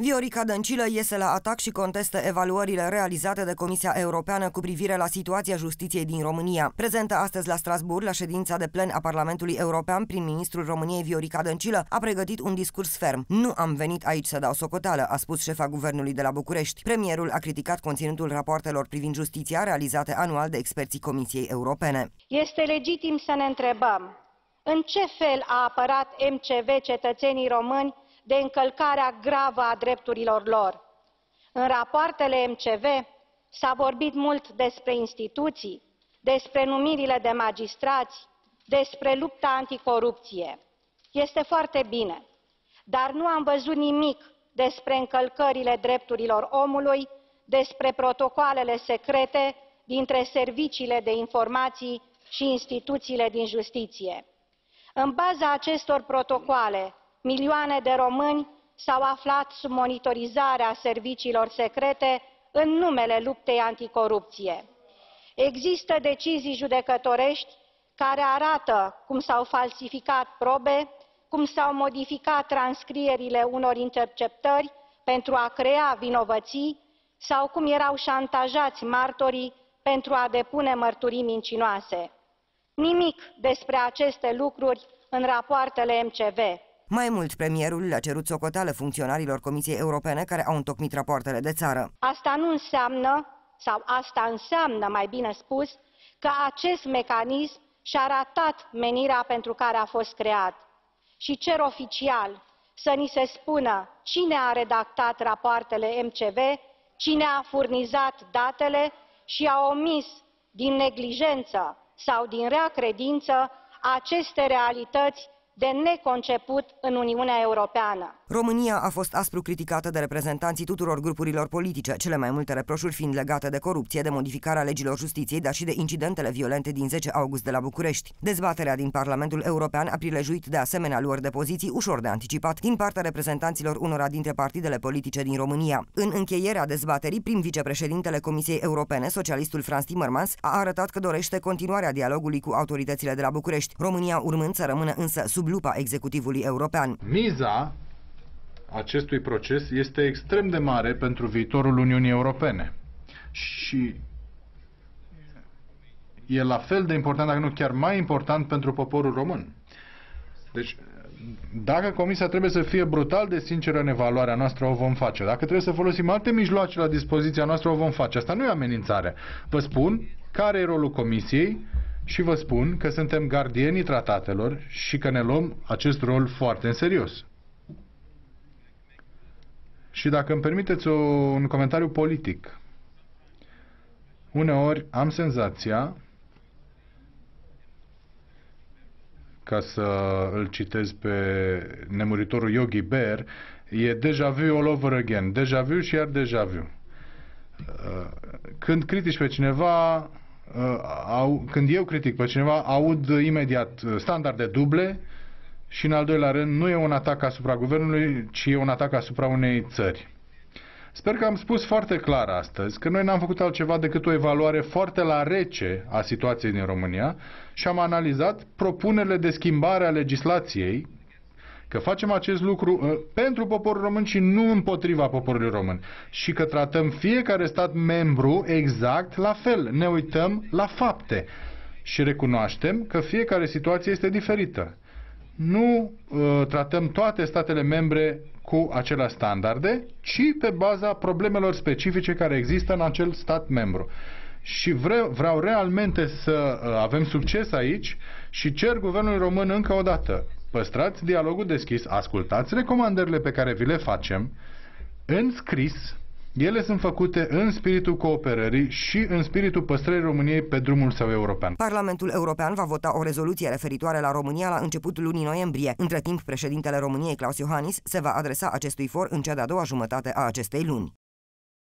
Viorica Dăncilă iese la atac și contestă evaluările realizate de Comisia Europeană cu privire la situația justiției din România. Prezentă astăzi la Strasburg, la ședința de plen a Parlamentului European, prim-ministrul României Viorica Dăncilă a pregătit un discurs ferm. Nu am venit aici să dau socoteală, a spus șefa guvernului de la București. Premierul a criticat conținutul rapoartelor privind justiția realizate anual de experții Comisiei Europene. Este legitim să ne întrebăm în ce fel a apărat MCV cetățenii români de încălcarea gravă a drepturilor lor. În rapoartele MCV s-a vorbit mult despre instituții, despre numirile de magistrați, despre lupta anticorupție. Este foarte bine, dar nu am văzut nimic despre încălcările drepturilor omului, despre protocoalele secrete dintre serviciile de informații și instituțiile din justiție. În baza acestor protocoale, milioane de români s-au aflat sub monitorizarea serviciilor secrete în numele luptei anticorupție. Există decizii judecătorești care arată cum s-au falsificat probe, cum s-au modificat transcrierile unor interceptări pentru a crea vinovății sau cum erau șantajați martorii pentru a depune mărturii mincinoase. Nimic despre aceste lucruri în rapoartele MCV. Mai mult, premierul le-a cerut socoteală funcționarilor Comisiei Europene care au întocmit rapoartele de țară. Asta nu înseamnă, sau asta înseamnă, mai bine spus, că acest mecanism și-a ratat menirea pentru care a fost creat. Și cer oficial să ni se spună cine a redactat rapoartele MCV, cine a furnizat datele și a omis din neglijență sau din rea credință aceste realități de neconceput în Uniunea Europeană. România a fost aspru criticată de reprezentanții tuturor grupurilor politice, cele mai multe reproșuri fiind legate de corupție, de modificarea legilor justiției, dar și de incidentele violente din 10 august de la București. Dezbaterea din Parlamentul European a prilejuit de asemenea luări de poziții ușor de anticipat din partea reprezentanților unora dintre partidele politice din România. În încheierea dezbaterii, prim vicepreședintele Comisiei Europene, socialistul Franz Timmermans, a arătat că dorește continuarea dialogului cu autoritățile de la București, România urmând să rămână însă sub lupa executivului european. Miza acestui proces este extrem de mare pentru viitorul Uniunii Europene. Și e la fel de important, dacă nu chiar mai important, pentru poporul român. Deci, dacă Comisia trebuie să fie brutal de sinceră în evaluarea noastră, o vom face. Dacă trebuie să folosim alte mijloace la dispoziția noastră, o vom face. Asta nu e amenințare. Vă spun care e rolul Comisiei și vă spun că suntem gardienii tratatelor și că ne luăm acest rol foarte în serios. Și dacă îmi permiteți o, un comentariu politic, uneori am senzația, ca să îl citez pe nemuritorul Yogi Bear, e deja vu all over again. Deja vu și iar deja vu. Uh, când critici pe cineva, uh, au, când eu critic pe cineva, aud imediat standarde duble, și în al doilea rând nu e un atac asupra guvernului, ci e un atac asupra unei țări. Sper că am spus foarte clar astăzi că noi n-am făcut altceva decât o evaluare foarte la rece a situației din România și am analizat propunerile de schimbare a legislației că facem acest lucru uh, pentru poporul român și nu împotriva poporului român și că tratăm fiecare stat membru exact la fel. Ne uităm la fapte și recunoaștem că fiecare situație este diferită nu uh, tratăm toate statele membre cu aceleași standarde, ci pe baza problemelor specifice care există în acel stat membru. Și vreau, vreau realmente să uh, avem succes aici și cer guvernului român încă o dată. Păstrați dialogul deschis, ascultați recomandările pe care vi le facem în scris ele sunt făcute în spiritul cooperării și în spiritul păstrării României pe drumul său european. Parlamentul European va vota o rezoluție referitoare la România la începutul lunii noiembrie. Între timp, președintele României, Claus Iohannis, se va adresa acestui for în cea de-a doua jumătate a acestei luni.